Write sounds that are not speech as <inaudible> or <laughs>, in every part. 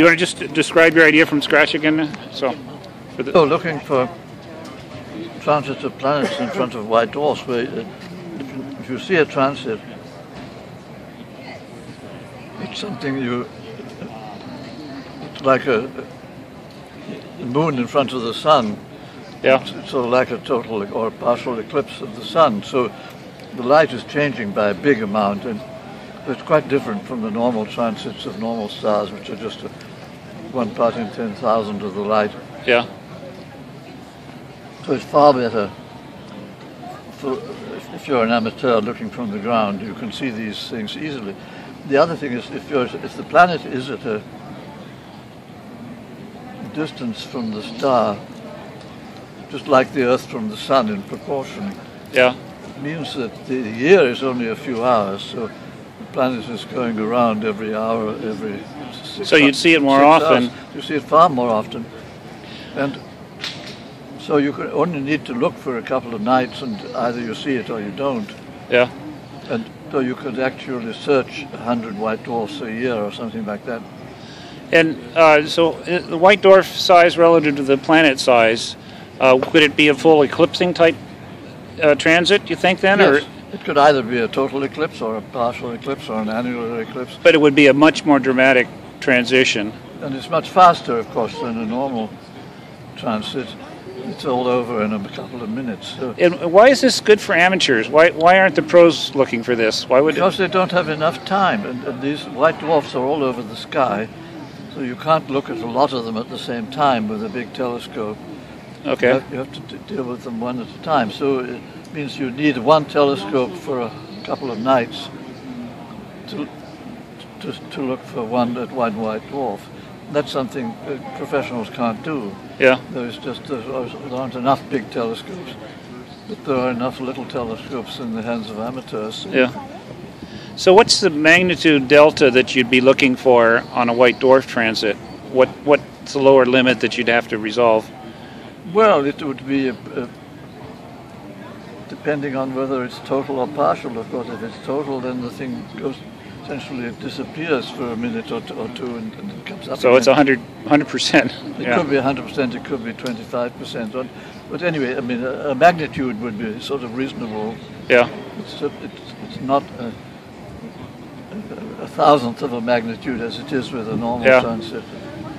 you want to just describe your idea from scratch again? So, for the oh, looking for transits of planets in front of white dwarfs, where uh, if, you, see a transit, it's something you, it's like a, a moon in front of the sun. Yeah. It's sort of like a total or partial eclipse of the sun. So the light is changing by a big amount, and it's quite different from the normal transits of normal stars, which are just a, one part in 10,000 of the light. Yeah. So it's far better. For, if you're an amateur looking from the ground, you can see these things easily. The other thing is, if, you're, if the planet is at a distance from the star, just like the Earth from the Sun in proportion, yeah, means that the year is only a few hours. So planet is going around every hour, every. so you'd see it more often. Hours. You see it far more often, and so you can only need to look for a couple of nights, and either you see it or you don't. Yeah. And so you could actually search 100 white dwarfs a year or something like that. And uh, so uh, the white dwarf size relative to the planet size, uh, could it be a full eclipsing type uh, transit, you think then? Yes. Or? It could either be a total eclipse or a partial eclipse or an annular eclipse. But it would be a much more dramatic transition. And it's much faster, of course, than a normal transit it's all over in a couple of minutes. So. And why is this good for amateurs? Why why aren't the pros looking for this? Why would because it... they don't have enough time, and, and, these white dwarfs are all over the sky, so you can't look at a lot of them at the same time with a big telescope. Okay. You have, you have to d- deal with them one at a time. So it means you need one telescope for a couple of nights to to, to look for one at one white dwarf that's something that professionals can't do. Yeah. There's just there aren't enough big telescopes, but there are enough little telescopes in the hands of amateurs. Yeah. So what's the magnitude delta that you'd be looking for on a white dwarf transit? What what's the lower limit that you'd have to resolve? Well, it would be a, a, depending on whether it's total or partial. Of course, if it's total, then the thing goes essentially it disappears for a minute or two, or two and, and it comes up. So again. it's 100 percent. It yeah. could be 100 percent. It could be 25 percent. But anyway, I mean, a, a, magnitude would be sort of reasonable. Yeah. It's a, it's, it's not a, a, thousandth of a magnitude as it is with a normal yeah. sunset.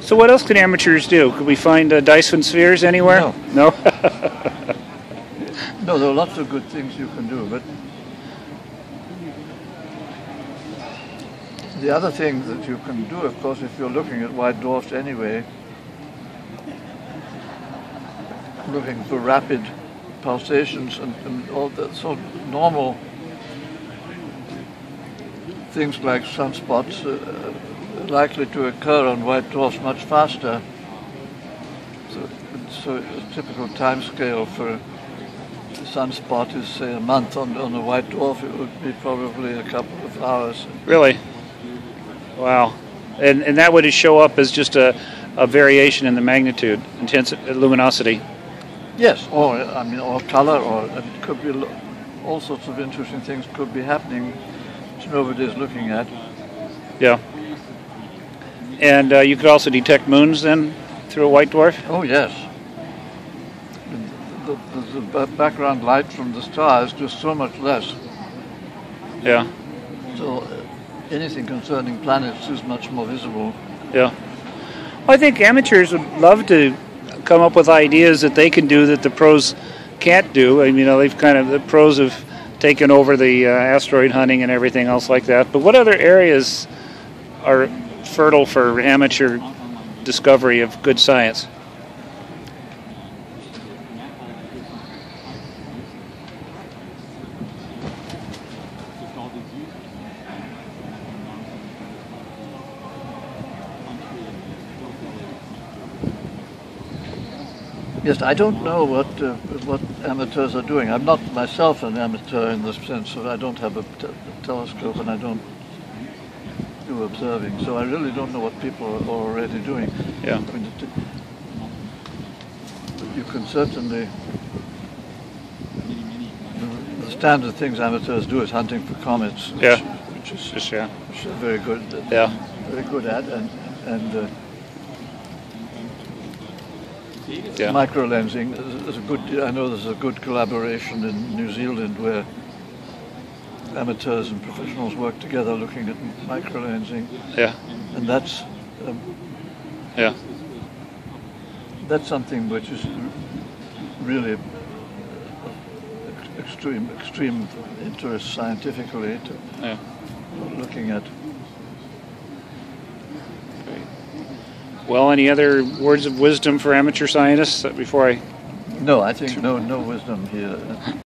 So what else can amateurs do? Could we find uh, Dyson spheres anywhere? No. No. <laughs> no, there are lots of good things you can do, but The other thing that you can do, of course, if you're looking at white dwarfs anyway, looking for rapid pulsations and, and all the sort of normal things like sunspots uh, likely to occur on white dwarfs much faster. So, so a typical time scale for sunspot is say a month on, on a white dwarf, it would be probably a couple of hours. Really? Wow. And, and that would show up as just a, a variation in the magnitude, intensity, luminosity. Yes, or I mean, or color, or it could be all sorts of interesting things could be happening which nobody's looking at. Yeah. And uh, you could also detect moons then through a white dwarf. Oh yes. The, the, the background light from the star is just so much less. Yeah. So anything concerning planets is much more visible. Yeah. Well, I think amateurs would love to come up with ideas that they can do that the pros can't do. I mean, you know, they've kind of the pros have taken over the uh, asteroid hunting and everything else like that. But what other areas are fertile for amateur discovery of good science? Yes, I don't know what uh, what amateurs are doing. I'm not myself an amateur in the sense that I don't have a, telescope and I don't do observing. So I really don't know what people are already doing. Yeah. I mean, you can certainly. The, the standard things amateurs do is hunting for comets. Which, yeah. Which is, yeah. Which very good. Yeah. Very good at and and. Uh, Yeah. Microlensing, there's there's a good. I know there's a good collaboration in New Zealand where amateurs and professionals work together looking at microlensing, Yeah. and that's um, Yeah. that's something which is really extreme extreme interest scientifically to Yeah. looking at. Well, any other words of wisdom for amateur scientists before I No, I think no no wisdom here.